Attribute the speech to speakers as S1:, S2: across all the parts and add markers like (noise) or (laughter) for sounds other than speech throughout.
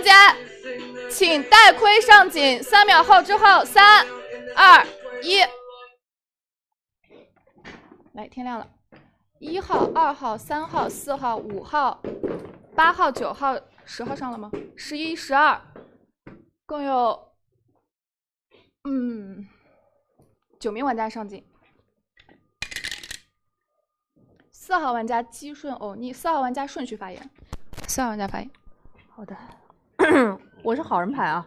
S1: 玩家，请戴盔上井，三秒后之后，三、二、一，来，天亮了。一号、二号、三号、四号、五号、八号、九号、十号上了吗？十一、十二，共有嗯九名玩家上井。四号玩家姬顺欧尼，四号玩家顺序发言。四号玩家发言。
S2: 好的，(clears throat) 我是好人牌啊。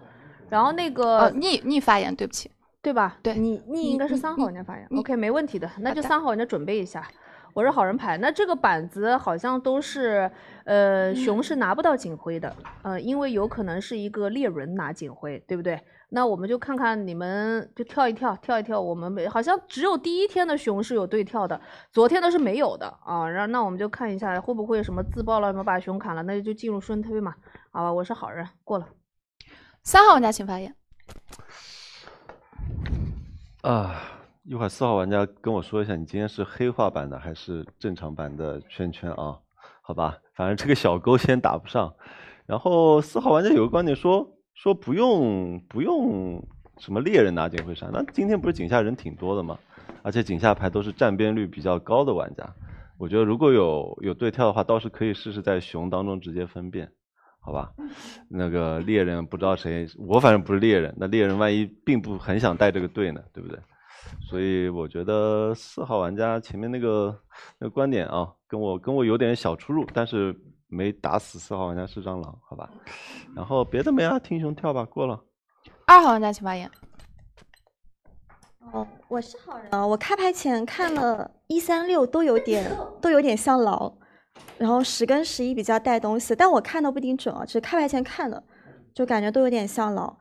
S2: 然后那个
S1: 逆逆发言，对不起，
S2: 对吧？
S1: 对，
S2: 你逆应该是三号玩家发言。OK，没问题的，那就三号玩家准备一下。我是好人牌，那这个板子好像都是，呃，熊是拿不到警徽的，呃，因为有可能是一个猎人拿警徽，对不对？那我们就看看你们就跳一跳，跳一跳，我们没好像只有第一天的熊是有对跳的，昨天的是没有的啊。然后那我们就看一下会不会什么自爆了，什么把熊砍了，那就进入顺推嘛。好吧，我是好人，过了。
S1: 三号玩家请发言。
S3: 啊。一会儿四号玩家跟我说一下，你今天是黑化版的还是正常版的圈圈啊？好吧，反正这个小勾先打不上。然后四号玩家有个观点说说不用不用什么猎人拿警徽杀，那今天不是井下人挺多的吗？而且井下牌都是站边率比较高的玩家，我觉得如果有有对跳的话，倒是可以试试在熊当中直接分辨，好吧？那个猎人不知道谁，我反正不是猎人，那猎人万一并不很想带这个队呢，对不对？所以我觉得四号玩家前面那个那个观点啊，跟我跟我有点小出入，但是没打死四号玩家是张狼，好吧？然后别的没了，听熊跳吧，过了。
S1: 二号玩家请发言。
S4: 哦，我是好人啊，我开牌前看了一三六都有点都有点像狼，然后十跟十一比较带东西，但我看的不一定准啊，只是开牌前看的，就感觉都有点像狼。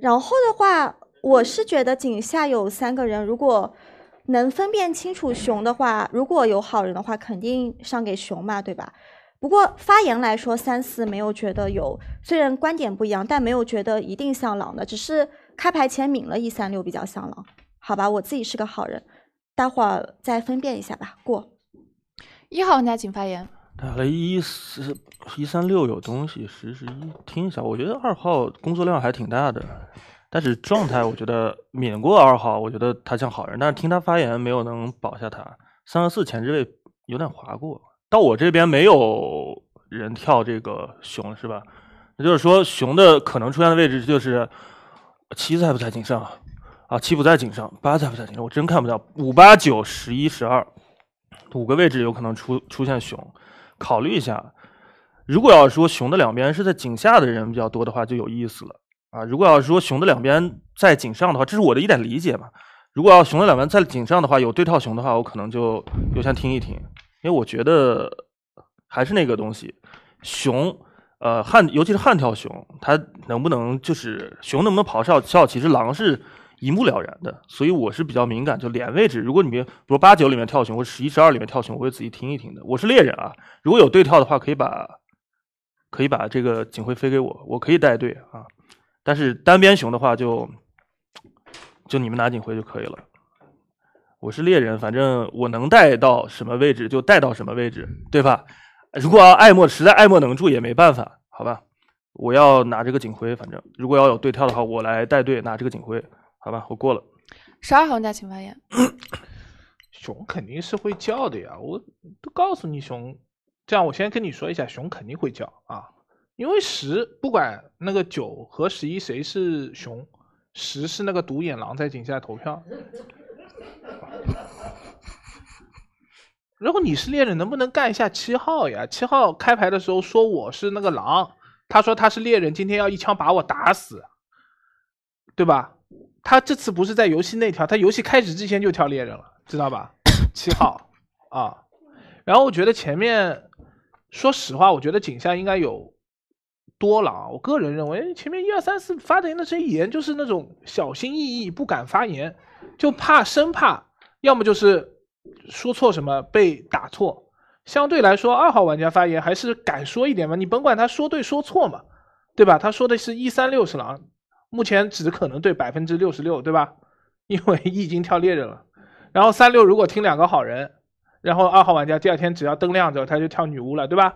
S4: 然后的话。我是觉得井下有三个人，如果能分辨清楚熊的话，如果有好人的话，肯定上给熊嘛，对吧？不过发言来说，三四没有觉得有，虽然观点不一样，但没有觉得一定像狼的，只是开牌前抿了一三六比较像狼，好吧？我自己是个好人，待会儿再分辨一下吧。过
S1: 一号玩家请发言。
S5: 打了一四一三六有东西，十十一听一下，我觉得二号工作量还挺大的。但是状态，我觉得免过二号，我觉得他像好人。但是听他发言，没有能保下他。三和四前置位有点划过。到我这边没有人跳这个熊是吧？也就是说，熊的可能出现的位置就是七在不在井上啊？七不在井上，八在不在井上？我真看不到。五八九十一十二五个位置有可能出出现熊，考虑一下。如果要说熊的两边是在井下的人比较多的话，就有意思了。啊，如果要是说熊的两边在井上的话，这是我的一点理解嘛。如果要熊的两边在井上的话，有对跳熊的话，我可能就优先听一听，因为我觉得还是那个东西，熊，呃，悍，尤其是悍跳熊，它能不能就是熊能不能咆哮叫，其实狼是一目了然的。所以我是比较敏感，就脸位置，如果你比如八九里面跳熊，或者十一十二里面跳熊，我会仔细听一听的。我是猎人啊，如果有对跳的话，可以把可以把这个警徽飞给我，我可以带队啊。但是单边熊的话，就就你们拿警徽就可以了。我是猎人，反正我能带到什么位置就带到什么位置，对吧？如果要爱莫实在爱莫能助也没办法，好吧？我要拿这个警徽，反正如果要有对跳的话，我来带队拿这个警徽，好吧？我过了。
S1: 十二号玩家请发言。(coughs)
S6: 熊肯定是会叫的呀，我都告诉你熊，这样我先跟你说一下，熊肯定会叫啊。因为十不管那个九和十一谁是熊，十是那个独眼狼在井下投票。(laughs) 如果你是猎人，能不能干一下七号呀？七号开牌的时候说我是那个狼，他说他是猎人，今天要一枪把我打死，对吧？他这次不是在游戏内跳，他游戏开始之前就跳猎人了，知道吧？七号啊，然后我觉得前面，说实话，我觉得井下应该有。多狼，我个人认为前面一二三四发的那些言就是那种小心翼翼，不敢发言，就怕生怕，要么就是说错什么被打错。相对来说，二号玩家发言还是敢说一点嘛，你甭管他说对说错嘛，对吧？他说的是一三六是狼，目前只可能对百分之六十六，对吧？因为一已经跳猎人了。然后三六如果听两个好人，然后二号玩家第二天只要灯亮着他就跳女巫了，对吧？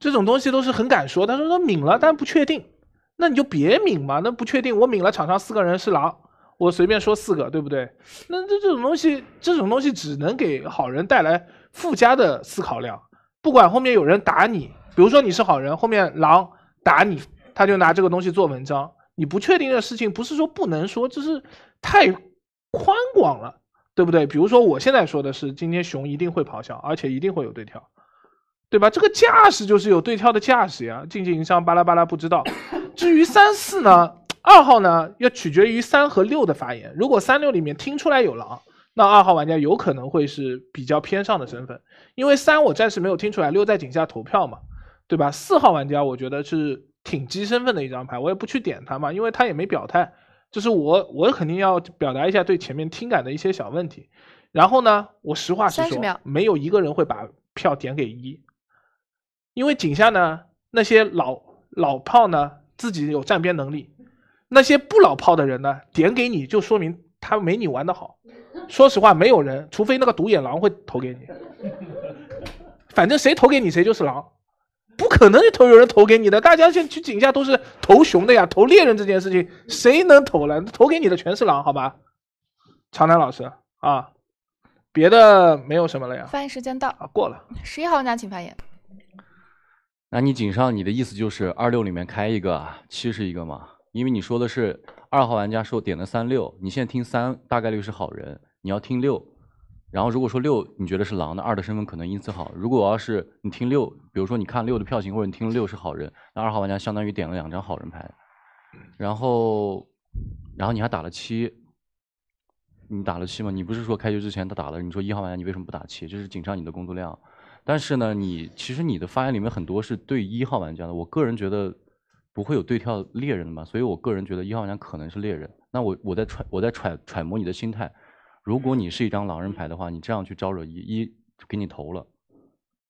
S6: 这种东西都是很敢说，他说他抿了，但不确定，那你就别抿嘛，那不确定我抿了场上四个人是狼，我随便说四个，对不对？那这这种东西，这种东西只能给好人带来附加的思考量。不管后面有人打你，比如说你是好人，后面狼打你，他就拿这个东西做文章。你不确定的事情，不是说不能说，就是太宽广了，对不对？比如说我现在说的是，今天熊一定会咆哮，而且一定会有对跳，对吧？这个架势就是有对跳的架势呀。竞技营商巴拉巴拉不知道。至于三四呢，二号呢要取决于三和六的发言。如果三六里面听出来有狼，那二号玩家有可能会是比较偏上的身份，因为三我暂时没有听出来，六在井下投票嘛，对吧？四号玩家我觉得是挺鸡身份的一张牌，我也不去点他嘛，因为他也没表态。就是我我肯定要表达一下对前面听感的一些小问题。然后呢，我实话实说，没有一个人会把票点给一，因为井下呢那些老老炮呢自己有站边能力，那些不老炮的人呢点给你就说明他没你玩的好。说实话，没有人，除非那个独眼狼会投给你，(laughs) 反正谁投给你谁就是狼，不可能投有人投给你的。大家现在去井下都是投熊的呀，投猎人这件事情谁能投了？投给你的全是狼，好吧？长南老师啊，别的没有什么了呀。
S1: 发言时间到，
S6: 啊，过了。
S1: 十一号玩家请发言。
S7: 那你井上你的意思就是二六里面开一个，七是一个嘛？因为你说的是二号玩家说点的三六，你现在听三大概率是好人，你要听六，然后如果说六你觉得是狼，那二的身份可能因此好。如果要是你听六，比如说你看六的票型，或者你听六是好人，那二号玩家相当于点了两张好人牌，然后然后你还打了七，你打了七吗？你不是说开局之前他打了？你说一号玩家你为什么不打七？这是紧张你的工作量。但是呢，你其实你的发言里面很多是对一号玩家的，我个人觉得不会有对跳猎人的嘛，所以我个人觉得一号玩家可能是猎人。那我我在揣我在揣揣摩你的心态，如果你是一张狼人牌的话，你这样去招惹一一给你投了，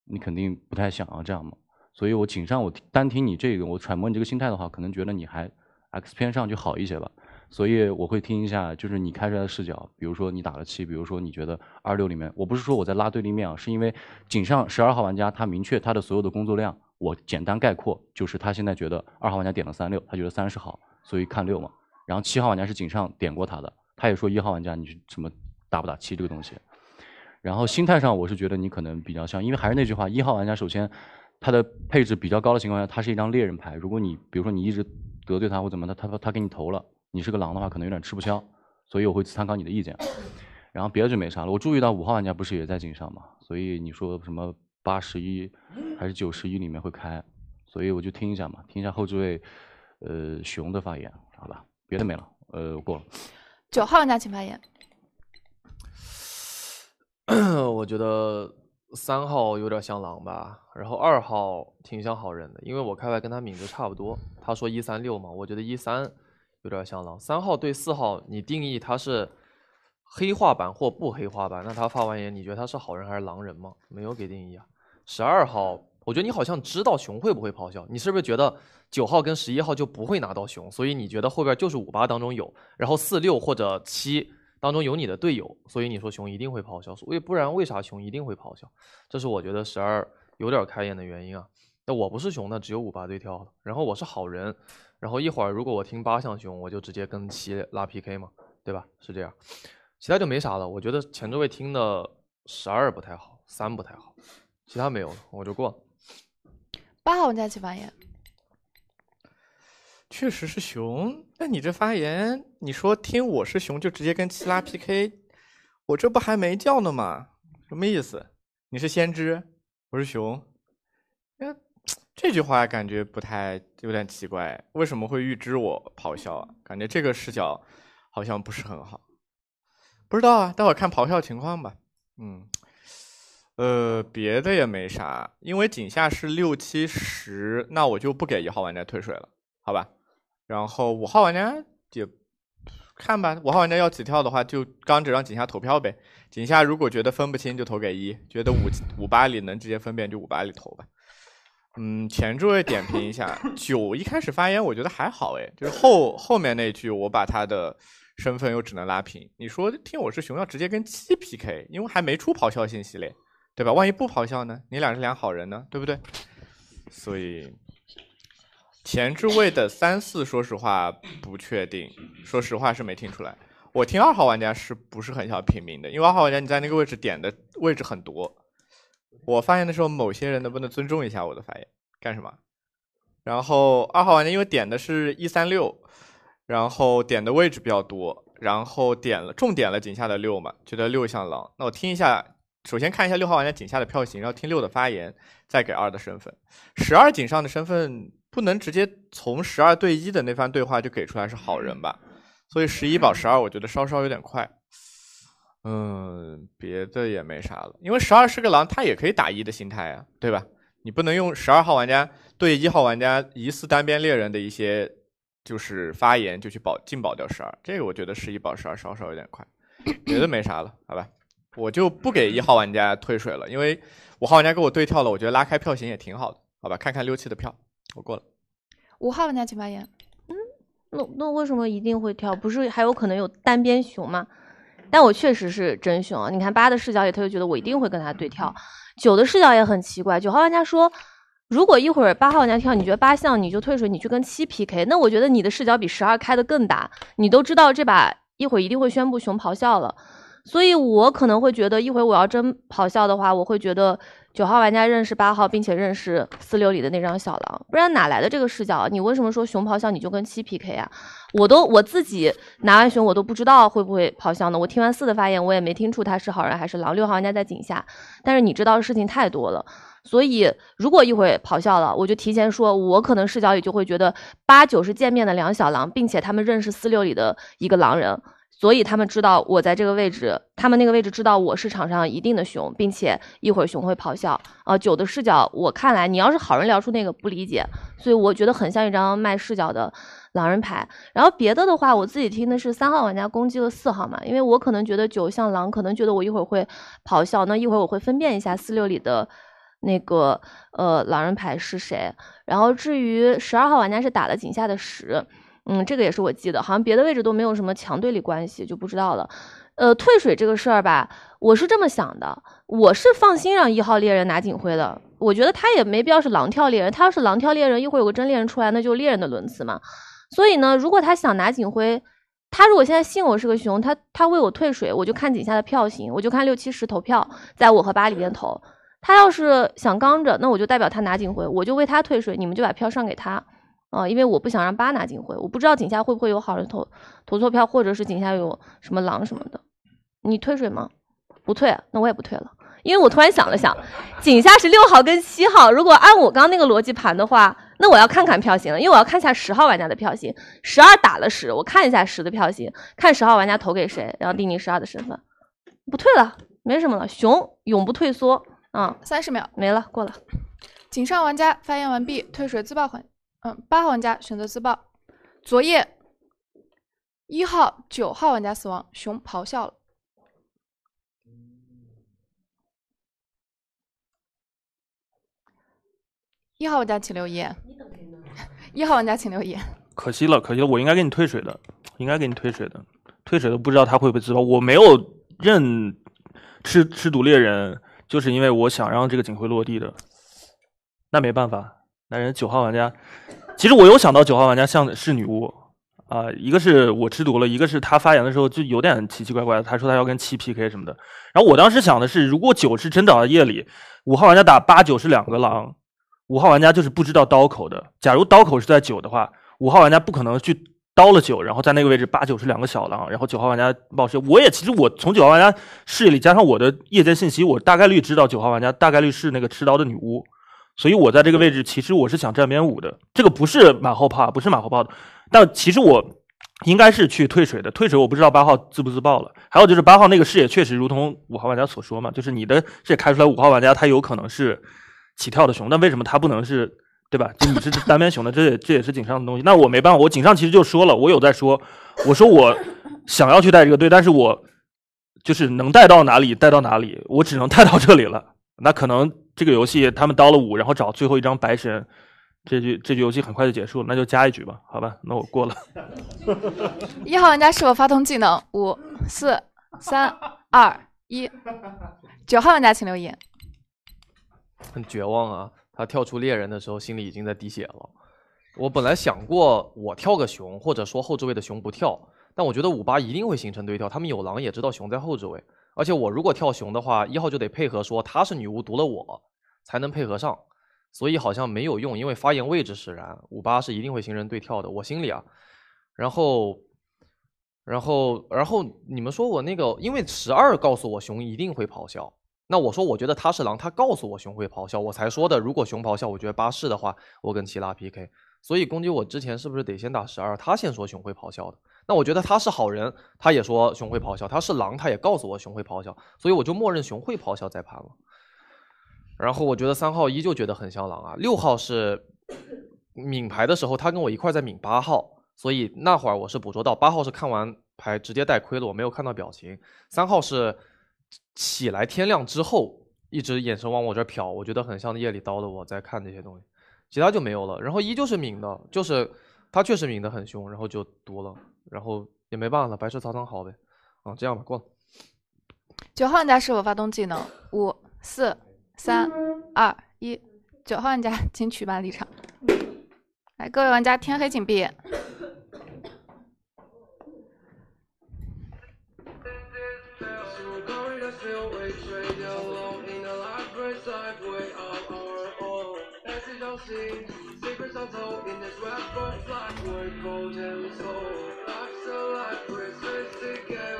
S7: 你肯定不太想要这样嘛。所以我井上我单听你这个，我揣摩你这个心态的话，可能觉得你还 X 偏上就好一些吧。所以我会听一下，就是你开出来的视角，比如说你打了七，比如说你觉得二六里面，我不是说我在拉对立面啊，是因为井上十二号玩家他明确他的所有的工作量，我简单概括就是他现在觉得二号玩家点了三六，他觉得三是好，所以看六嘛。然后七号玩家是井上点过他的，他也说一号玩家你是什么打不打七这个东西。然后心态上我是觉得你可能比较像，因为还是那句话，一号玩家首先他的配置比较高的情况下，他是一张猎人牌，如果你比如说你一直得罪他或怎么的，他他他给你投了。你是个狼的话，可能有点吃不消，所以我会参考你的意见。然后别的就没啥了。我注意到五号玩家不是也在井上嘛，所以你说什么八十一还是九十一里面会开，所以我就听一下嘛，听一下后置位呃熊的发言，好吧？别的没了，呃，过了。
S1: 九号玩家请发言。
S8: 我觉得三号有点像狼吧，然后二号挺像好人的，因为我开牌跟他名字差不多。他说一三六嘛，我觉得一三有点像狼。三号对四号，你定义他是黑化版或不黑化版，那他发完言，你觉得他是好人还是狼人吗？没有给定义啊。十二号，我觉得你好像知道熊会不会咆哮，你是不是觉得九号跟十一号就不会拿到熊，所以你觉得后边就是五八当中有，然后四六或者七。当中有你的队友，所以你说熊一定会咆哮，所以不然为啥熊一定会咆哮？这是我觉得十二有点开眼的原因啊。那我不是熊，那只有五八对跳了。然后我是好人，然后一会儿如果我听八项熊，我就直接跟七拉 PK 嘛，对吧？是这样，其他就没啥了。我觉得前这位听的十二不太好，三不太好，其他没有了，我就过了。
S1: 八号玩家请发言。
S9: 确实是熊，那你这发言，你说听我是熊就直接跟七拉 PK，我这不还没叫呢吗？什么意思？你是先知，我是熊，那这句话感觉不太有点奇怪，为什么会预知我咆哮啊？感觉这个视角好像不是很好，不知道啊，待会儿看咆哮情况吧。嗯，呃，别的也没啥，因为井下是六七十，那我就不给一号玩家退水了，好吧？然后五号玩家也看吧，五号玩家要起跳的话，就刚只让井下投票呗。井下如果觉得分不清，就投给一；觉得五五八里能直接分辨，就五八里投吧。嗯，前置位点评一下，九一开始发言我觉得还好哎，就是后后面那句我把他的身份又只能拉平。你说听我是熊要直接跟七 PK，因为还没出咆哮信息嘞，对吧？万一不咆哮呢？你俩是俩好人呢，对不对？所以。前置位的三四，说实话不确定，说实话是没听出来。我听二号玩家是不是很想平民的？因为二号玩家你在那个位置点的位置很多。我发言的时候，某些人能不能尊重一下我的发言？干什么？然后二号玩家因为点的是一三六，然后点的位置比较多，然后点了重点了井下的六嘛，觉得六像狼。那我听一下，首先看一下六号玩家井下的票型，然后听六的发言，再给二的身份。十二井上的身份不能直接从十二对一的那番对话就给出来是好人吧？所以十一保十二，我觉得稍稍有点快。嗯，别的也没啥了，因为十二是个狼，他也可以打一的心态啊，对吧？你不能用十二号玩家对一号玩家疑似单边猎人的一些就是发言就去保禁保掉十二，这个我觉得十一保十二稍稍有点快，别的没啥了，好吧？我就不给一号玩家退水了，因为五号玩家跟我对跳了，我觉得拉开票型也挺好的，好吧？看看六七的票，我过了。
S1: 五号玩家请发言。
S10: 嗯那那为什么一定会跳？不是还有可能有单边熊吗？但我确实是真熊啊！你看八的视角里，他就觉得我一定会跟他对跳。九的视角也很奇怪，九号玩家说，如果一会儿八号玩家跳，你觉得八像你就退水，你去跟七 PK。那我觉得你的视角比十二开的更大，你都知道这把一会儿一定会宣布熊咆哮了，所以我可能会觉得一会我要真咆哮的话，我会觉得九号玩家认识八号，并且认识四六里的那张小狼，不然哪来的这个视角？你为什么说熊咆哮你就跟七 PK 啊？我都我自己拿完熊，我都不知道会不会咆哮呢。我听完四的发言，我也没听出他是好人还是狼。六号玩家在井下，但是你知道的事情太多了，所以如果一会咆哮了，我就提前说，我可能视角里就会觉得八九是见面的两小狼，并且他们认识四六里的一个狼人，所以他们知道我在这个位置，他们那个位置知道我是场上一定的熊，并且一会儿熊会咆哮。啊，九的视角，我看来你要是好人聊出那个不理解，所以我觉得很像一张卖视角的。狼人牌，然后别的的话，我自己听的是三号玩家攻击了四号嘛，因为我可能觉得九像狼，可能觉得我一会儿会咆哮，那一会儿我会分辨一下四六里的那个呃狼人牌是谁。然后至于十二号玩家是打了井下的十，嗯，这个也是我记得，好像别的位置都没有什么强对立关系，就不知道了。呃，退水这个事儿吧，我是这么想的，我是放心让一号猎人拿警徽的，我觉得他也没必要是狼跳猎人，他要是狼跳猎人，一会儿有个真猎人出来，那就猎人的轮次嘛。所以呢，如果他想拿警徽，他如果现在信我是个熊，他他为我退水，我就看井下的票型，我就看六七十投票，在我和八里边投。他要是想刚着，那我就代表他拿警徽，我就为他退水，你们就把票上给他，啊，因为我不想让八拿警徽，我不知道井下会不会有好人投投错票，或者是井下有什么狼什么的。你退水吗？不退，那我也不退了。因为我突然想了想，(laughs) 井下是六号跟七号，如果按我刚那个逻辑盘的话，那我要看看票型了，因为我要看一下十号玩家的票型。十二打了十，我看一下十的票型，看十号玩家投给谁，然后定你十二的身份。不退了，没什么了，熊永不退缩啊！
S1: 三十秒
S10: 没了，过了。
S1: 井上玩家发言完毕，退水自爆环。嗯，八号玩家选择自爆。昨夜一号、九号玩家死亡，熊咆哮了。一号玩家请留言。一号玩家请留言。
S5: 可惜了，可惜了，我应该给你退水的，应该给你退水的，退水的不知道他会不会自爆。我没有认吃吃毒猎人，就是因为我想让这个警徽落地的。那没办法，但人九号玩家，其实我有想到九号玩家像是女巫啊，一个是我吃毒了，一个是他发言的时候就有点奇奇怪怪的，他说他要跟七 PK 什么的。然后我当时想的是，如果九是真倒在夜里，五号玩家打八九是两个狼。五号玩家就是不知道刀口的。假如刀口是在九的话，五号玩家不可能去刀了九，然后在那个位置八九是两个小狼，然后九号玩家冒失。我也其实我从九号玩家视野里加上我的夜间信息，我大概率知道九号玩家大概率是那个持刀的女巫，所以我在这个位置其实我是想站边五的。这个不是马后炮，不是马后炮的。但其实我应该是去退水的。退水我不知道八号自不自爆了。还有就是八号那个视野确实如同五号玩家所说嘛，就是你的视野开出来五号玩家他有可能是。起跳的熊，但为什么他不能是，对吧？就你是单边熊的，这也这也是井上的东西。那我没办法，我井上其实就说了，我有在说，我说我想要去带这个队，但是我就是能带到哪里带到哪里，我只能带到这里了。那可能这个游戏他们刀了五，然后找最后一张白神，这局这局游戏很快就结束了，那就加一局吧，好吧？那我过了。(laughs)
S1: 一号玩家是否发动技能？五、四、三、二、一。九号玩家请留言。
S8: 很绝望啊！他跳出猎人的时候，心里已经在滴血了。我本来想过我跳个熊，或者说后置位的熊不跳，但我觉得五八一定会形成对跳，他们有狼也知道熊在后置位，而且我如果跳熊的话，一号就得配合说他是女巫毒了我，才能配合上，所以好像没有用，因为发言位置使然，五八是一定会形成对跳的，我心里啊，然后。然后，然后你们说我那个，因为十二告诉我熊一定会咆哮，那我说我觉得他是狼，他告诉我熊会咆哮，我才说的。如果熊咆哮，我觉得八是的话，我跟齐拉 PK。所以攻击我之前是不是得先打十二？他先说熊会咆哮的，那我觉得他是好人，他也说熊会咆哮，他是狼，他也告诉我熊会咆哮，所以我就默认熊会咆哮在盘了。然后我觉得三号依旧觉得很像狼啊，六号是抿牌的时候，他跟我一块在抿八号。所以那会儿我是捕捉到八号是看完牌直接带亏了，我没有看到表情。三号是起来天亮之后一直眼神往我这瞟，我觉得很像夜里刀的我在看这些东西，其他就没有了。然后依旧是抿的，就是他确实抿的很凶，然后就毒了，然后也没办法，白吃草场好呗。啊，这样吧，过了。
S11: 九号玩家是否发动技能？五、四、三、二、一。九号玩家 (laughs) 请取吧离场。来，各位玩家，天黑请闭眼。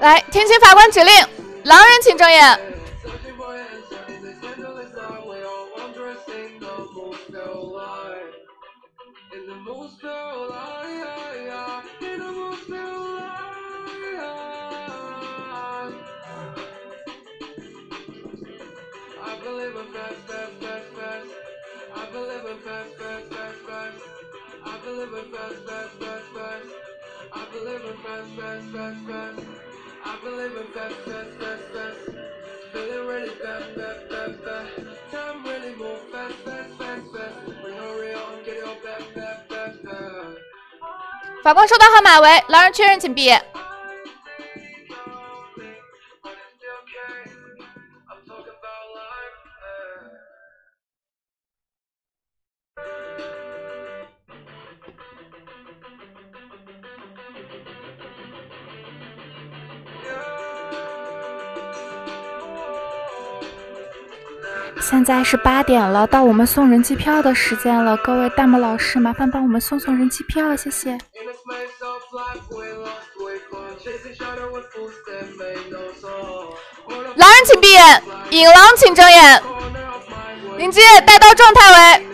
S11: 来，听清法官指令，狼人请睁眼。法官收到号码为狼人确认，请闭眼。现在是八点了，到我们送人气票的时间了。各位弹幕老师，麻烦帮我们送送人气票，谢谢。闭眼，影狼请睁眼。迎接带刀状态为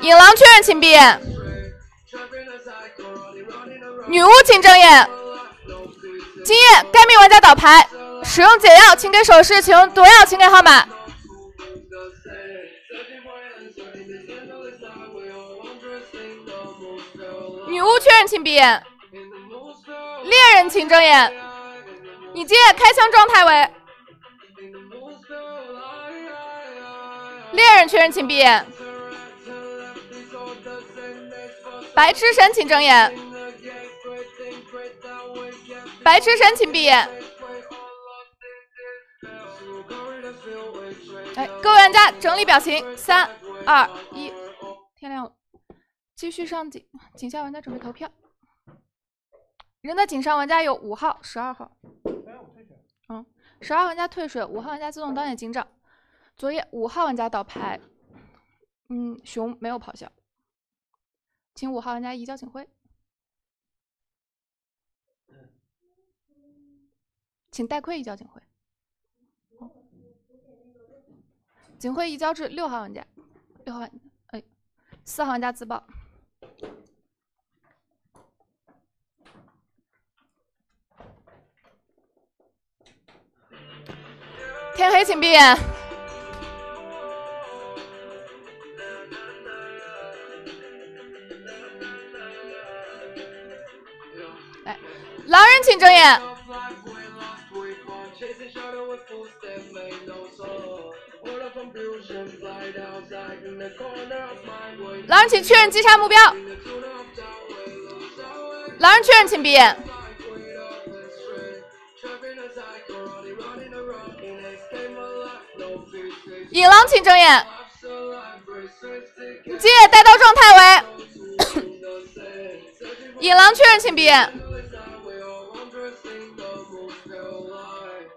S11: 影狼确认，请闭眼。女巫请睁眼。今夜该名玩家倒牌。使用解药，请给手势；请用毒药，请给号码。女巫确认，请闭眼。猎人请睁眼。你接开枪状态为。猎人确认，请闭眼。白痴神请睁眼。白痴神请闭眼。哎，各位玩家整理表情，三二一，天亮了，继续上井，井下玩家准备投票。人的井上玩家有五号、十二号。十二玩家退水，五号玩家自动当选警长。昨夜五号玩家倒牌，嗯，熊没有咆哮，请五号玩家移交警徽，请戴盔移交警徽。警徽移交至六号玩家，六号玩，哎，四号玩家自爆。天黑请闭眼。来，狼人请睁眼。狼人请确认击杀目标。狼人确认，请闭眼。影狼请睁眼。
S1: 今夜带刀状态为引狼确认请闭眼，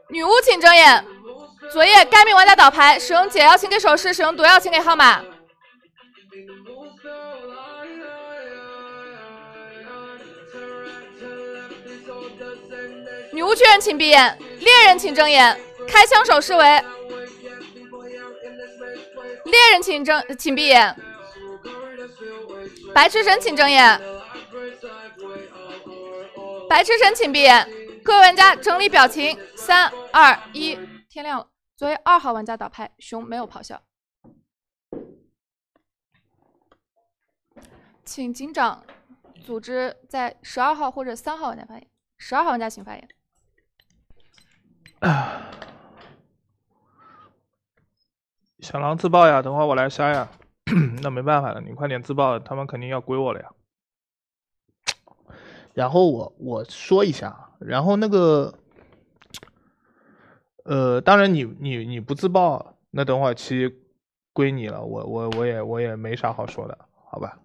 S1: 女巫请睁眼。昨夜该名玩家倒牌，使用解药请给手势，使用毒药请给号码。女巫确认请闭眼，猎人请睁眼。开枪手势为猎人请睁请闭眼，白痴神请睁眼，白痴神请闭眼。各位玩家整理表情，三二一，天亮了。作为二号玩家倒牌，熊没有咆哮，请警长组织在十二号或者三号玩家发言。十二号玩家请发言。(laughs)
S6: 小狼自爆呀，等会我来杀呀。(coughs) 那没办法了，你快点自爆，他们肯定要归我了呀。然后我我说一下，然后那个，呃，当然你你你不自爆，那等会儿七归你了，我我我也我也没啥好说的，好吧？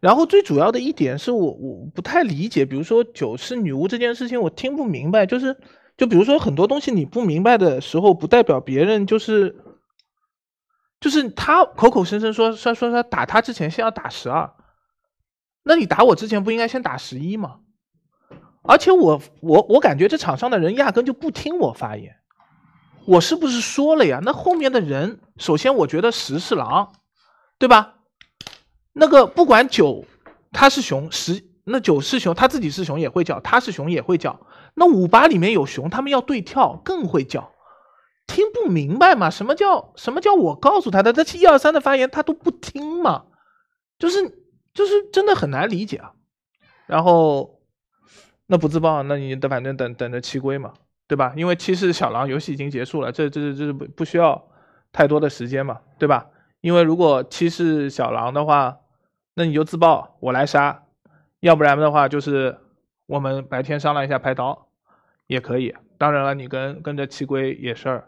S6: 然后最主要的一点是我我不太理解，比如说九是女巫这件事情，我听不明白，就是就比如说很多东西你不明白的时候，不代表别人就是。就是他口口声声说说说说打他之前先要打十二，那你打我之前不应该先打十一吗？而且我我我感觉这场上的人压根就不听我发言，我是不是说了呀？那后面的人，首先我觉得十是狼，对吧？那个不管九他是熊，十那九是熊，他自己是熊也会叫，他是熊也会叫。那五八里面有熊，他们要对跳更会叫。听不明白嘛？什么叫什么叫我告诉他的？这一二三的发言他都不听嘛？就是就是真的很难理解啊。然后那不自爆，那你等反正等等着七归嘛，对吧？因为七是小狼，游戏已经结束了，这这这不不需要太多的时间嘛，对吧？因为如果七是小狼的话，那你就自爆，我来杀；要不然的话，就是我们白天商量一下拍刀也可以。当然了，你跟跟着七归也是。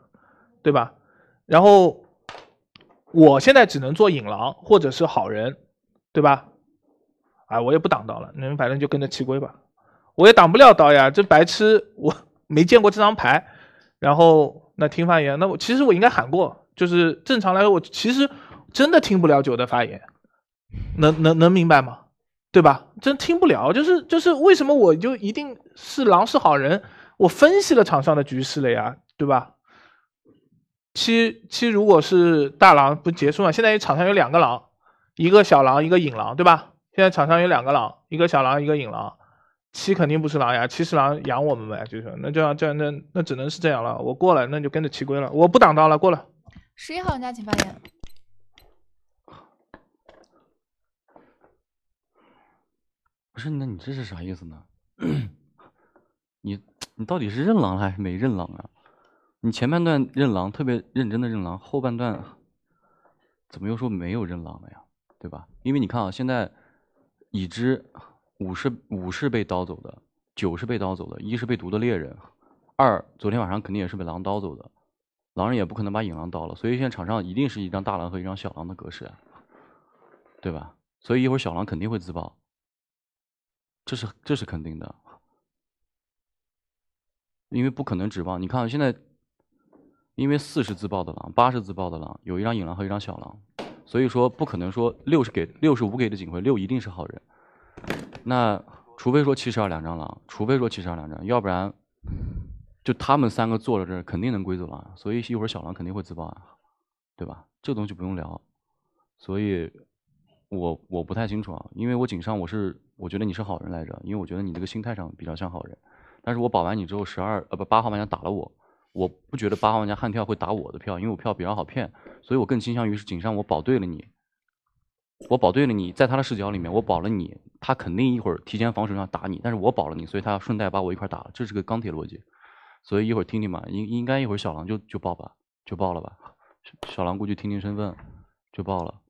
S6: 对吧？然后我现在只能做引狼或者是好人，对吧？啊，我也不挡刀了，你们反正就跟着七龟吧，我也挡不了刀呀。这白痴，我 (laughs) 没见过这张牌。然后那听发言，那我其实我应该喊过，就是正常来说，我其实真的听不了九的发言，能能能明白吗？对吧？真听不了，就是就是为什么我就一定是狼是好人？我分析了场上的局势了呀，对吧？七七如果是大狼不结束了，现在场上有两个狼，一个小狼，一个引狼，对吧？现在场上有两个狼，一个小狼，一个引狼。七肯定不是狼呀，七是狼养我们呗，就是那这样这样那那只能是这样了。我过了，那就跟着七归了，我不挡刀了，过了。
S1: 十一号玩家请发言。
S7: 不是，那你这是啥意思呢？(coughs) 你你到底是认狼还是没认狼啊？你前半段认狼，特别认真的认狼，后半段怎么又说没有认狼了呀？对吧？因为你看啊，现在已知五是五是被刀走的，九是被刀走的，一是被毒的猎人，二昨天晚上肯定也是被狼刀走的，狼人也不可能把影狼刀了，所以现在场上一定是一张大狼和一张小狼的格式，对吧？所以一会儿小狼肯定会自爆，这是这是肯定的，因为不可能指望你看现在。因为四是自爆的狼，八是自爆的狼，有一张引狼和一张小狼，所以说不可能说六是给六是五给的警徽，六一定是好人。那除非说七十二两张狼，除非说七十二两张，要不然就他们三个坐在这儿肯定能归走狼，所以一会儿小狼肯定会自爆啊，对吧？这东西不用聊，所以我我不太清楚啊，因为我警上我是我觉得你是好人来着，因为我觉得你这个心态上比较像好人，但是我保完你之后，十二呃不八号玩家打了我。我不觉得八号玩家悍跳会打我的票，因为我票比较好骗，所以我更倾向于是井上我保对了你，我保对了你，在他的视角里面我保了你，他肯定一会儿提前防守上打你，但是我保了你，所以他要顺带把我一块打了，这是个钢铁逻辑，所以一会儿听听吧，应应该一会儿小狼就就爆吧，就爆了吧，小狼估计听听身份就爆了，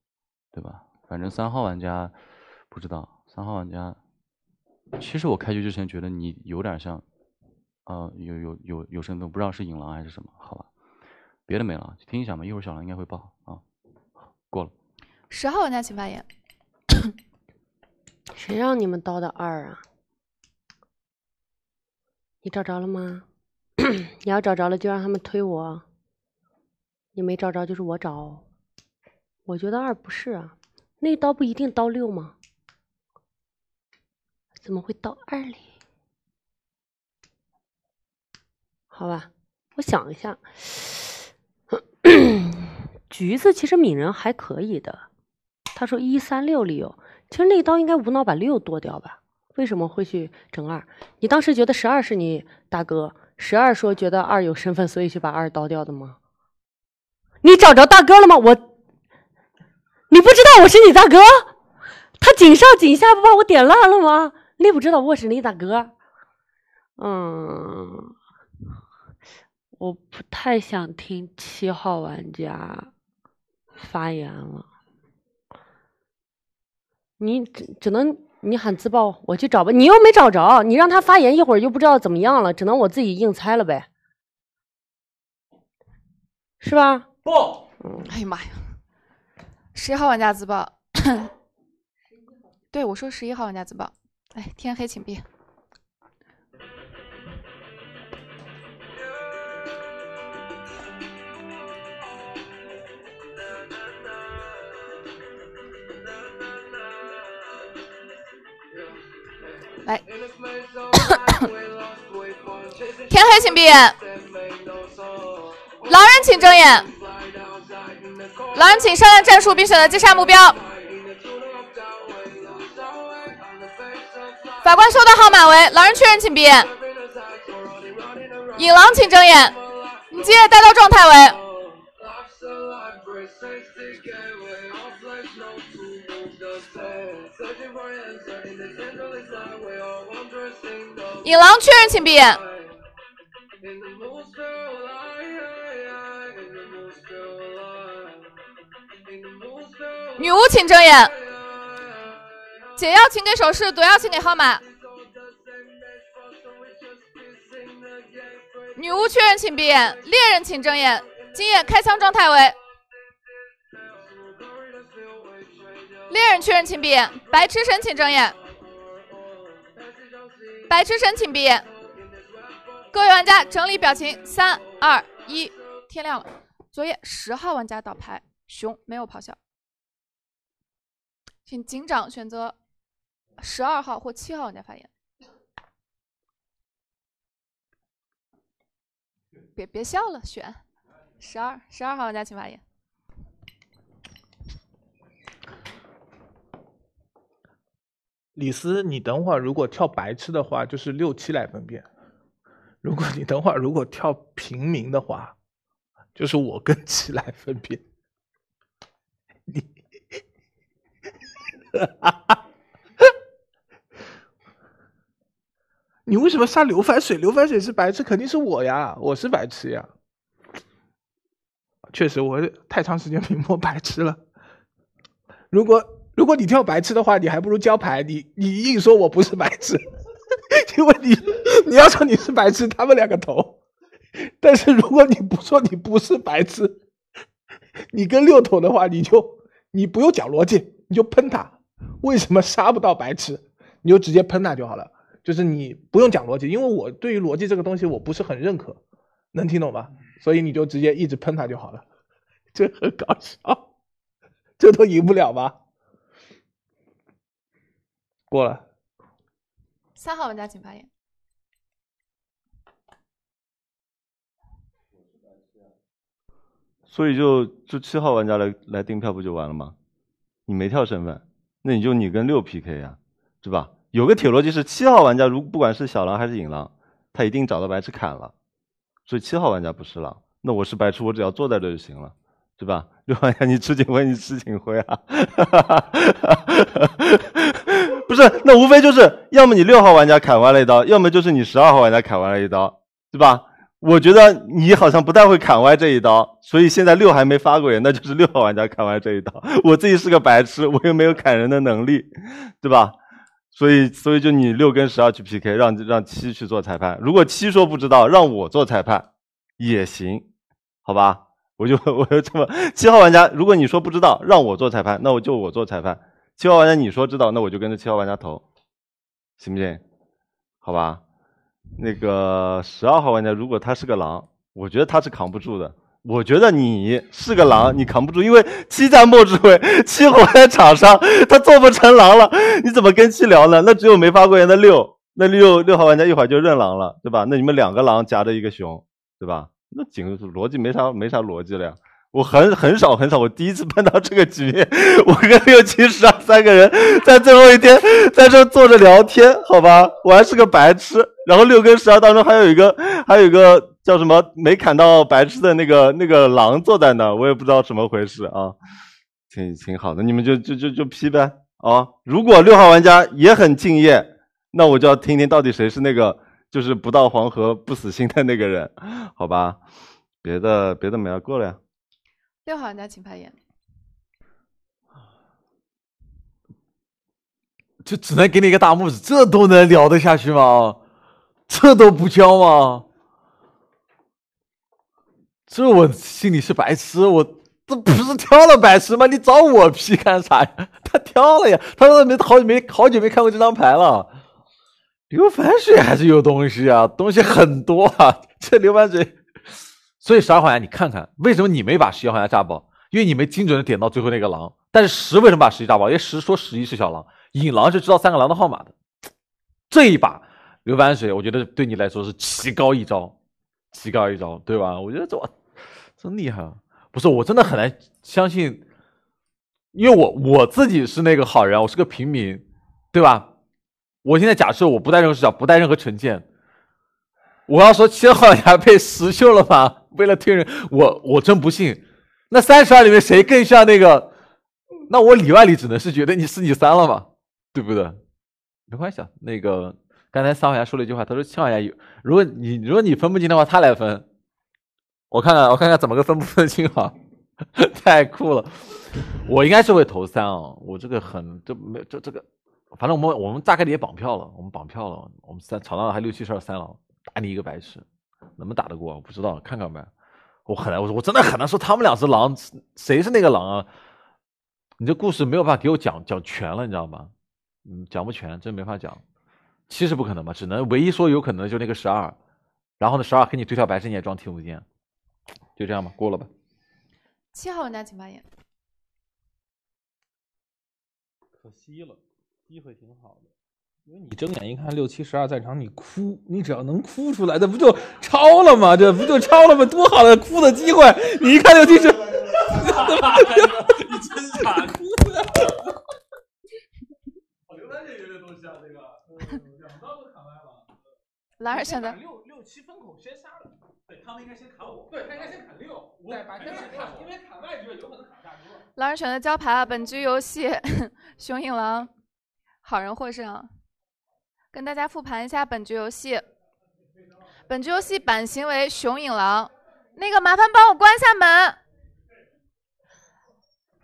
S7: 对吧？反正三号玩家不知道，三号玩家，其实我开局之前觉得你有点像。啊，有有有有身份，不知道是引狼还是什么？好吧，别的没了，听一下嘛。一会儿小狼应该会报啊。过了。
S1: 十号玩家请发言。
S12: 谁让你们刀的二啊？你找着了吗？(coughs) 你要找着了就让他们推我，你没找着就是我找。我觉得二不是啊，那刀不一定刀六吗？怎么会刀二里？好吧，我想一下。(coughs) 橘子其实抿人还可以的，他说一三六里有，其实那刀应该无脑把六剁掉吧？为什么会去整二？你当时觉得十二是你大哥，十二说觉得二有身份，所以去把二刀掉的吗？你找着大哥了吗？我，你不知道我是你大哥？他井上井下不把我点烂了吗？你不知道我是你大哥？嗯，我不太想听七号玩家发言了。你只只能你喊自爆，我去找吧。你又没找着，你让他发言一会儿又不知道怎么样了，只能我自己硬猜了呗，是吧？
S5: 不，
S1: 哎呀妈呀！十一号玩家自爆。(coughs) 对，我说十一号玩家自爆。哎，天黑请闭。来，(coughs) 天黑请闭眼。狼人请睁眼。狼人请商量战术并选择击杀目标。法官收到号码为狼人确认请闭眼。影狼请睁眼。你今夜带刀状态为。影狼确认请闭眼。女巫请睁眼。解药请给手势，毒药请给号码。女巫确认请闭眼，猎人请睁眼。今夜开枪状态为。猎人确认请闭眼，白痴神请睁眼。白痴神请闭眼。各位玩家整理表情，三二一，天亮了。昨夜十号玩家倒牌，熊没有咆哮，请警长选择十二号或七号玩家发言。别别笑了，选十二十二号玩家请发言。
S6: 李斯，你等会儿如果跳白痴的话，就是六七来分辨；如果你等会儿如果跳平民的话，就是我跟七来分辨。你，你为什么杀刘凡水？刘凡水是白痴，肯定是我呀，我是白痴呀。确实，我太长时间没摸白痴了。如果如果你跳白痴的话，你还不如交牌。你你硬说我不是白痴，(laughs) 因为你你要说你是白痴，他们两个投。但是如果你不说你不是白痴，你跟六投的话，你就你不用讲逻辑，你就喷他。为什么杀不到白痴？你就直接喷他就好了。就是你不用讲逻辑，因为我对于逻辑这个东西我不是很认可，能听懂吗？所以你就直接一直喷他就好了。这很搞笑，这都赢不了吗？过了。
S1: 三号玩家请发言。
S3: 所以就就七号玩家来来订票不就完了吗？你没跳身份，那你就你跟六 PK 呀，对吧？有个铁逻辑是七号玩家如不管是小狼还是影狼，他一定找到白痴砍了，所以七号玩家不是狼，那我是白痴，我只要坐在这就行了，对吧？六号玩家你吃警徽，你吃警徽啊，(laughs) 不是，那无非就是要么你六号玩家砍完了一刀，要么就是你十二号玩家砍完了一刀，对吧？我觉得你好像不太会砍歪这一刀，所以现在六还没发过言，那就是六号玩家砍歪这一刀。(laughs) 我自己是个白痴，我又没有砍人的能力，对吧？所以，所以就你六跟十二去 PK，让让七去做裁判。如果七说不知道，让我做裁判也行，好吧？我就 (laughs) 我就这么。七号玩家，如果你说不知道，让我做裁判，那我就我做裁判。七号玩家你说知道，那我就跟着七号玩家投，行不行？好吧。那个十二号玩家，如果他是个狼，我觉得他是扛不住的。我觉得你是个狼，你扛不住，因为七在末之位，(laughs) 七活在场上，他做不成狼了，你怎么跟七聊呢？那只有没发过言的六，那六六号玩家一会儿就认狼了，对吧？那你们两个狼夹着一个熊，对吧？那紧逻辑没啥没啥逻辑了呀。我很很少很少，我第一次碰到这个局面，我跟六七十二三个人在最后一天在这坐着聊天，好吧？我还是个白痴，然后六跟十二当中还有一个还有一个叫什么没砍到白痴的那个那个狼坐在那，我也不知道怎么回事啊，挺挺好的，你们就就就就批呗啊！如果六号玩家也很敬业，那我就要听听到底谁是那个就是不到黄河不死心的那个人，好吧？别的别的没了，过了呀。
S1: 六号玩家请发言。(sighs)
S13: 就只能给你一个大拇指，这都能聊得下去吗？这都不交吗？这我心里是白痴，我这不是挑了白痴吗？你找我批干啥呀？他挑了呀，他说没好久没好久没看过这张牌了。刘凡水还是有东西啊，东西很多啊，这刘凡水。所以十二号玩家，你看看为什么你没把十一号玩家炸爆？因为你没精准的点到最后那个狼。但是十为什么把十一炸爆？因为十说十一是小狼，引狼是知道三个狼的号码的。这一把刘凡水，我觉得对你来说是奇高一招，奇高一招，对吧？我觉得这真厉害。不是，我真的很难相信，因为我我自己是那个好人，我是个平民，对吧？我现在假设我不带任何视角，不带任何成见。我要说七号玩家被十秀了吗？为了推人，我我真不信。那三十二里面谁更像那个？那我里外里只能是觉得你是你三了嘛，对不对？没关系啊。那个刚才三号玩家说了一句话，他说七号玩家有，如果你如果你分不清的话，他来分。我看看我看看怎么个分不分清啊？(laughs) 太酷了！我应该是会投三啊。我这个很这没这这个，反正我们我们大概率也绑票了，我们绑票了。我们三场上还六七十二三了。打你一个白痴，能不能打得过？我不知道，看看呗。我很难，我说我真的很难说他们俩是狼，谁是那个狼啊？你这故事没有办法给我讲讲全了，你知道吗？嗯，讲不全，真没法讲。七是不可能吧？只能唯一说有可能就那个十二，然后呢，十二跟你对跳白痴你也装听不见，就这样吧，过了吧。
S1: 七号玩家请发言。
S6: 可惜了，机会挺好的。因为你睁眼一看六七十二在场，你哭，你只要能哭出来，那不就超了吗？这不就超了吗？多好的哭的机会！你一看六七十，你真傻哭的。我刘丹这有点东西啊，这个两刀都砍歪了。
S1: 狼人选择
S6: 六六七分口先杀了，对他们应该先砍我，对他应该先砍六，对，把先砍，因为砍外局有可能砍下局。
S1: 狼人选择交牌啊，本局游戏 (laughs) 雄影狼，好人获胜。跟大家复盘一下本局游戏。本局游戏版型为熊影狼，那个麻烦帮我关一下门。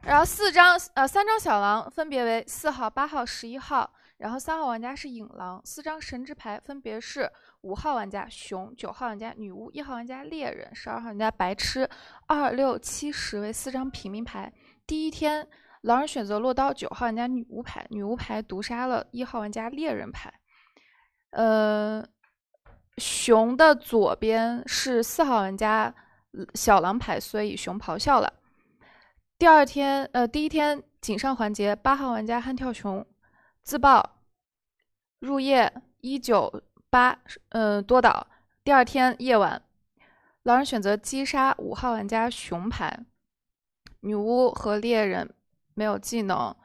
S1: 然后四张呃三张小狼分别为四号、八号、十一号，然后三号玩家是影狼，四张神之牌分别是五号玩家熊、九号玩家女巫、一号玩家猎人、十二号玩家白痴，二六七十为四张平民牌。第一天狼人选择落刀九号玩家女巫牌，女巫牌毒杀了一号玩家猎人牌。呃，熊的左边是四号玩家小狼牌，所以熊咆哮了。第二天，呃，第一天井上环节，八号玩家悍跳熊自爆入夜一九八，呃，多岛。第二天夜晚，狼人选择击杀五号玩家熊牌，女巫和猎人没有技能，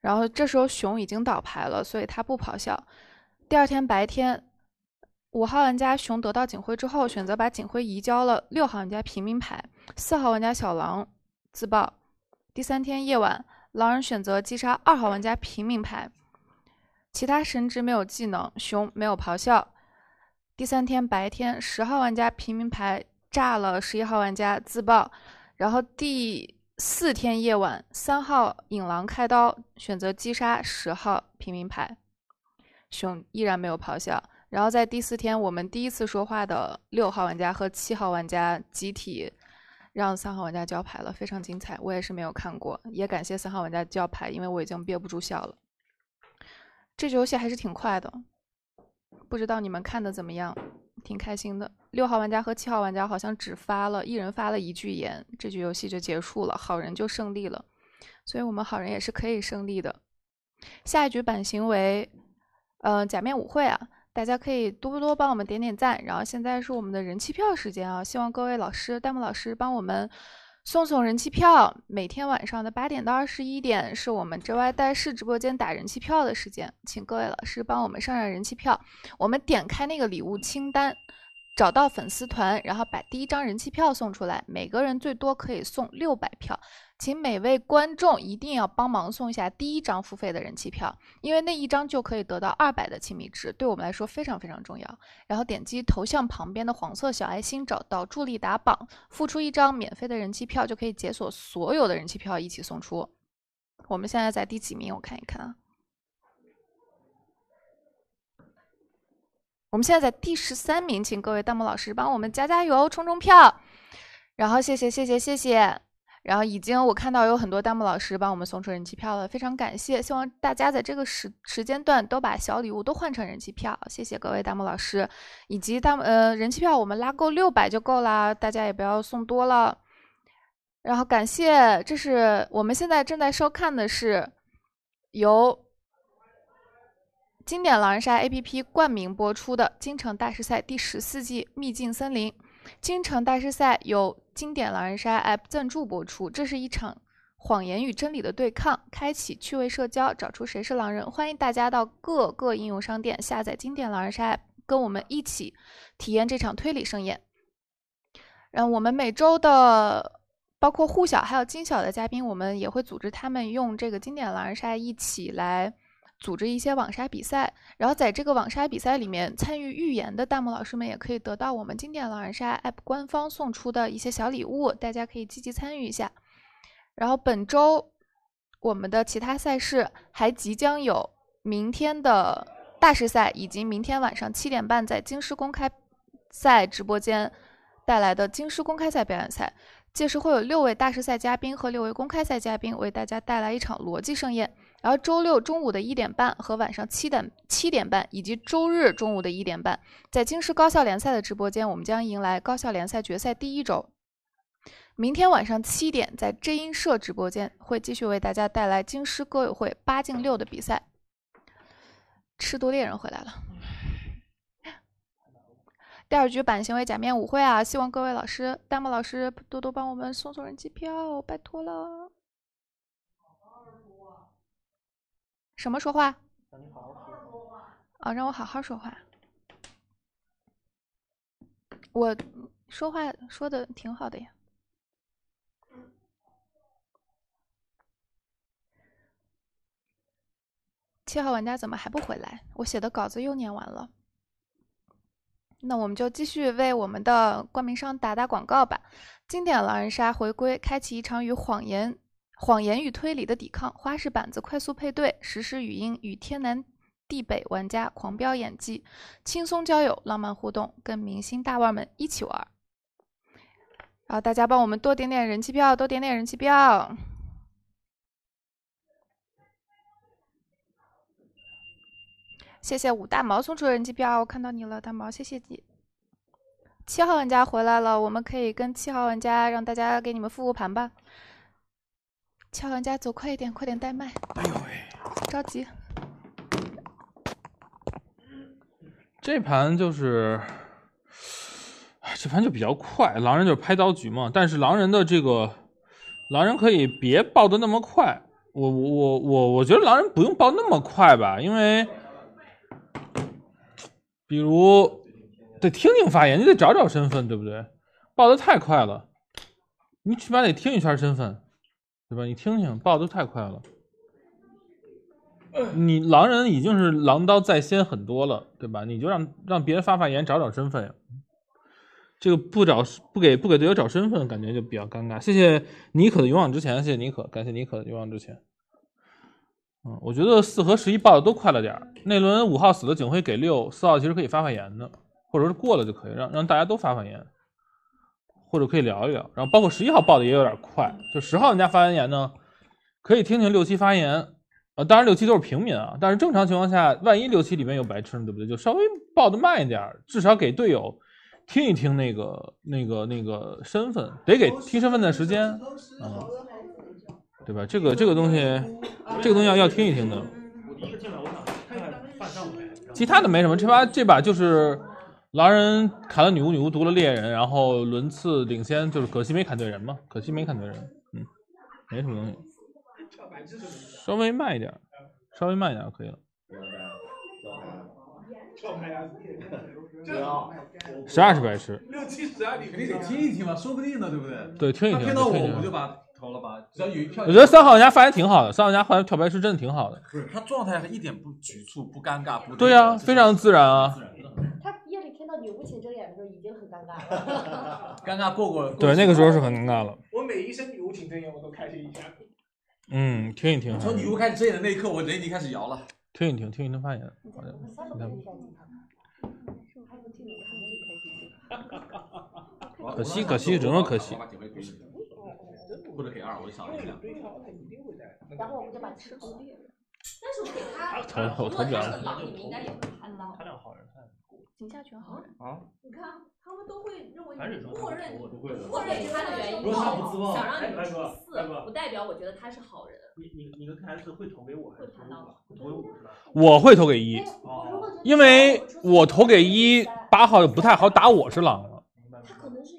S1: 然后这时候熊已经倒牌了，所以他不咆哮。第二天白天，五号玩家熊得到警徽之后，选择把警徽移交了六号玩家平民牌。四号玩家小狼自爆。第三天夜晚，狼人选择击杀二号玩家平民牌，其他神职没有技能，熊没有咆哮。第三天白天，十号玩家平民牌炸了十一号玩家自爆。然后第四天夜晚，三号影狼开刀，选择击杀十号平民牌。熊依然没有咆哮，然后在第四天，我们第一次说话的六号玩家和七号玩家集体让三号玩家交牌了，非常精彩，我也是没有看过，也感谢三号玩家交牌，因为我已经憋不住笑了。这局游戏还是挺快的，不知道你们看的怎么样？挺开心的。六号玩家和七号玩家好像只发了一人发了一句言，这局游戏就结束了，好人就胜利了。所以我们好人也是可以胜利的。下一局版型为，呃，假面舞会啊，大家可以多多帮我们点点赞。然后现在是我们的人气票时间啊，希望各位老师、弹幕老师帮我们送送人气票。每天晚上的八点到二十一点是我们 JY 代视直播间打人气票的时间，请各位老师帮我们上上人气票。我们点开那个礼物清单。找到粉丝团，然后把第一张人气票送出来，每个人最多可以送六百票，请每位观众一定要帮忙送一下第一张付费的人气票，因为那一张就可以得到二百的亲密值，对我们来说非常非常重要。然后点击头像旁边的黄色小爱心，找到助力打榜，付出一张免费的人气票，就可以解锁所有的人气票一起送出。我们现在在第几名？我看一看啊。我们现在在第十三名，请各位弹幕老师帮我们加加油，冲冲票。然后谢谢谢谢谢谢。然后已经我看到有很多弹幕老师帮我们送出人气票了，非常感谢。希望大家在这个时时间段都把小礼物都换成人气票，谢谢各位弹幕老师以及弹呃人气票，我们拉够六百就够啦，大家也不要送多了。然后感谢，这是我们现在正在收看的是由。经典狼人杀 APP 冠名播出的《京城大师赛》第十四季秘境森林。京城大师赛由经典狼人杀 App 赞助播出。这是一场谎言与真理的对抗，开启趣味社交，找出谁是狼人。欢迎大家到各个应用商店下载经典狼人杀 App，跟我们一起体验这场推理盛宴。然后我们每周的包括户小还有金小的嘉宾，我们也会组织他们用这个经典狼人杀一起来。组织一些网杀比赛，然后在这个网杀比赛里面参与预言的弹幕老师们也可以得到我们经典狼人杀 App 官方送出的一些小礼物，大家可以积极参与一下。然后本周我们的其他赛事还即将有明天的大师赛，以及明天晚上七点半在京师公开赛直播间带来的京师公开赛表演赛。届时会有六位大师赛嘉宾和六位公开赛嘉宾为大家带来一场逻辑盛宴。然后周六中午的一点半和晚上七点七点半，以及周日中午的一点半，在京师高校联赛的直播间，我们将迎来高校联赛决赛第一周。明天晚上七点，在真音社直播间会继续为大家带来京师歌友会八进六的比赛。吃多猎人回来了。第二局版型为假面舞会啊，希望各位老师、弹幕老师多多帮我们送送人气票，拜托了。什么说话？啊，让我好好说话。我说话说的挺好的呀。七号玩家怎么还不回来？我写的稿子又念完了。那我们就继续为我们的冠名商打打广告吧。经典狼人杀回归，开启一场与谎言。谎言与推理的抵抗，花式板子快速配对，实时语音与天南地北玩家狂飙演技，轻松交友，浪漫互动，跟明星大腕们一起玩。然后大家帮我们多点点人气票，多点点人气票。谢谢五大毛送出的人气票，我看到你了，大毛，谢谢你。七号玩家回来了，我们可以跟七号玩家让大家给你们复复盘吧。敲玩家走快一点，快点带麦！哎呦喂，着急。
S6: 这盘就是，这盘就比较快。狼人就是拍刀局嘛，但是狼人的这个，狼人可以别爆的那么快。我我我我我觉得狼人不用爆那么快吧，因为，比如得听听发言，你得找找身份，对不对？爆的太快了，你起码得听一圈身份。对吧？你听听，爆的太快了。你狼人已经是狼刀在先很多了，对吧？你就让让别人发发言，找找身份呀。这个不找不给不给队友找身份，感觉就比较尴尬。谢谢妮可的勇往直前，谢谢妮可，感谢妮可的勇往直前。嗯，我觉得四和十一爆的都快了点儿。那轮五号死了，警徽给六，四号其实可以发发言的，或者是过了就可以让让大家都发发言。
S14: 或者可以聊一聊。然后包括十一号报的也有点快，就十号人家发言呢，可以听听六七发言。呃，当然六七都是平民啊，但是正常情况下，万一六七里面有白痴呢，对不对？就稍微报的慢一点，至少给队友听一听那个那个那个身份，得给听身份的时间，嗯，对吧？这个这个东西，这个东西要要听一听的。其他的没什么，这把这把就是狼人砍了女巫，女巫毒了猎人，然后轮次领先，就是可惜没砍对人嘛，可惜没砍对人，嗯，没什么东西。稍微慢一点，稍微慢一点就可以了。十二是白痴，
S15: 六七十二，你肯定得听一听嘛，说不定呢，对不对？
S14: 对，听一听。
S15: 他骗到我，
S14: 听一听
S15: 我就把投了吧，只要有一票。
S14: 我觉得三号玩家发言挺好的，三号玩家发言跳白痴真的挺好的。
S15: 不是他状态一点不局促、不尴尬、不
S14: 对呀、非常自然啊。
S16: 到女巫请睁眼的时候已经很尴尬了。(laughs)
S15: 尴尬过过。
S14: 对，那个时候是很尴尬了。
S6: 我每一声女巫请睁眼，我都开心一下。
S14: 嗯，听一听。
S15: 从女巫开始睁眼的那一刻，我人已经开始摇了。
S14: 听一听，听一听发言。好的，你看 (laughs) 可惜，可惜，只能说可惜。
S15: 或者给二，我就想了一下。
S16: 然后我们就把吃独立。但是我给他，
S14: 投我投不了了
S16: 狼你们应该也会看到。
S14: 他俩好人，
S1: 井下全好人。
S14: 啊。
S16: 你看，他们都会认为默认
S14: 我都会的
S16: 默认他的原因，
S14: 不
S16: 想让你们
S14: 开哥
S16: 四，不代表我觉得他是好人。
S14: 你你你跟 KS 会投给我还是投给我？投给我是吧？
S16: 嗯
S14: 我会投给一，因为我投给一八号不太好打我是狼了。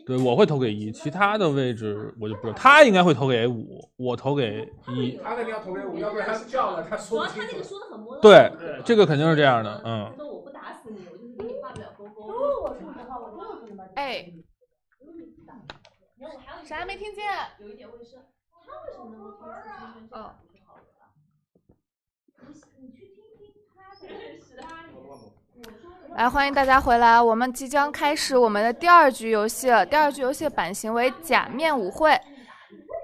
S14: 对，我会投给一，其他的位置我就不知道。他应该会投给五，我投给一。
S6: 他肯定要投给五，要不然他叫了，他
S16: 主
S6: 说主
S16: 要他那个。说的很模糊。
S14: 对，这个肯定是这样的，嗯。
S16: 说我不打死你，如果我话，我真的不能把
S1: 哎，啥也没听见？
S16: 有一点卫生，他为什么能够听出圈圈
S1: 哦
S16: 是好人啊？你你去听听他的
S1: 来，欢迎大家回来，我们即将开始我们的第二局游戏了。第二局游戏的版型为假面舞会。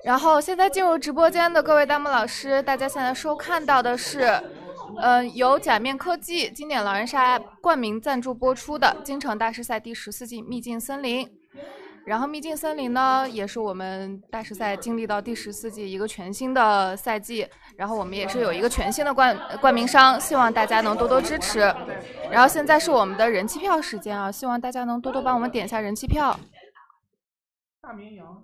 S1: 然后现在进入直播间的各位弹幕老师，大家现在收看到的是，呃，由假面科技经典狼人杀冠名赞助播出的京城大师赛第十四季秘境森林。然后秘境森林呢，也是我们大师赛经历到第十四季一个全新的赛季，然后我们也是有一个全新的冠冠名商，希望大家能多多支持。然后现在是我们的人气票时间啊，希望大家能多多帮我们点一下人气票。
S6: 大绵羊。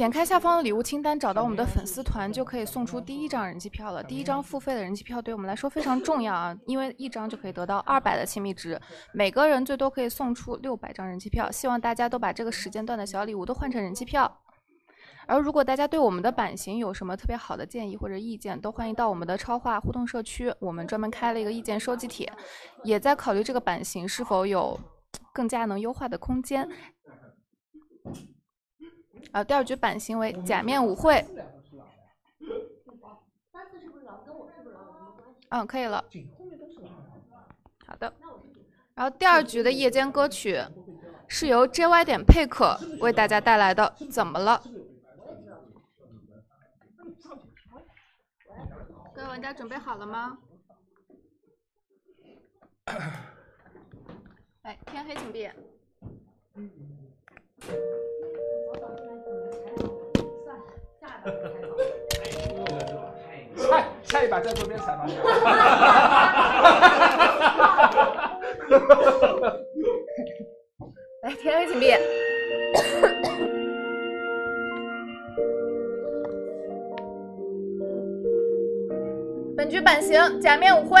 S1: 点开下方的礼物清单，找到我们的粉丝团，就可以送出第一张人气票了。第一张付费的人气票对我们来说非常 (laughs) 重要啊，因为一张就可以得到二百的亲密值，每个人最多可以送出六百张人气票。希望大家都把这个时间段的小礼物都换成人气票。而如果大家对我们的版型有什么特别好的建议或者意见，都欢迎到我们的超话互动社区，我们专门开了一个意见收集帖，也在考虑这个版型是否有更加能优化的空间。啊，第二局版型为假面舞会。嗯，可以了。好的。然后第二局的夜间歌曲是由 JY 点佩可为大家带来的《怎么了》。各位玩家准备好了吗？(coughs) 哎，天黑请闭眼。
S6: 下下一把在左边踩吧。
S1: 来，天黑请闭眼。本局版型假面舞会。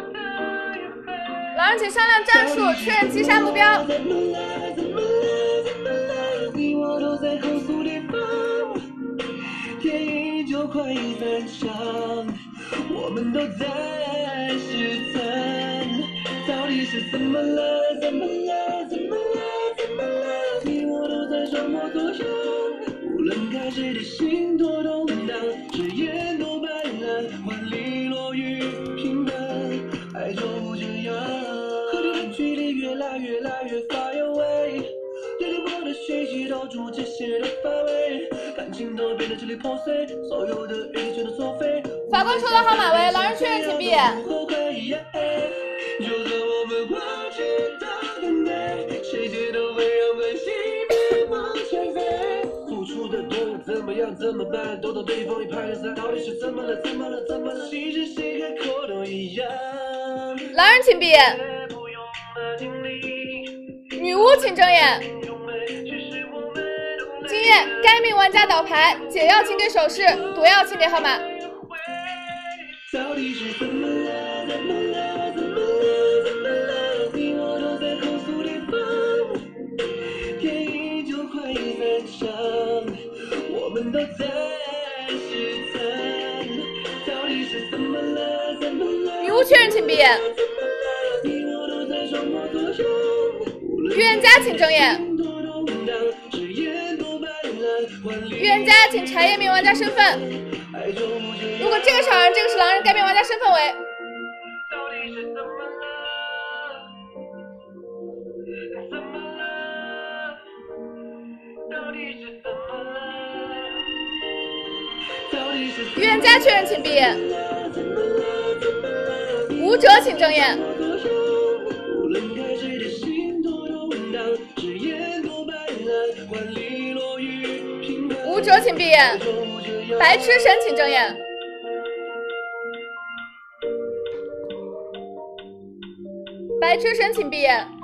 S1: 人请商量战术，确认击杀目标。
S11: 天依旧快意漫长，我们都在试探，到底是怎么了？怎么了？怎么了？怎么了？你我都在说双我左右。无论开始的心多动怎么了？怎么了？其实谁开口都一样。
S1: 狼人请闭眼，女巫请睁眼。该名玩家倒牌，解药请给手势，毒药请给号码。女巫确认，请闭眼。预言家请睁眼。预言家请查验名玩家身份。如果这个是狼人，这个是狼人，该名玩家身份为？预言家确认，请闭眼。舞者请睁眼。闭眼。白痴神请睁眼。白痴神请闭眼。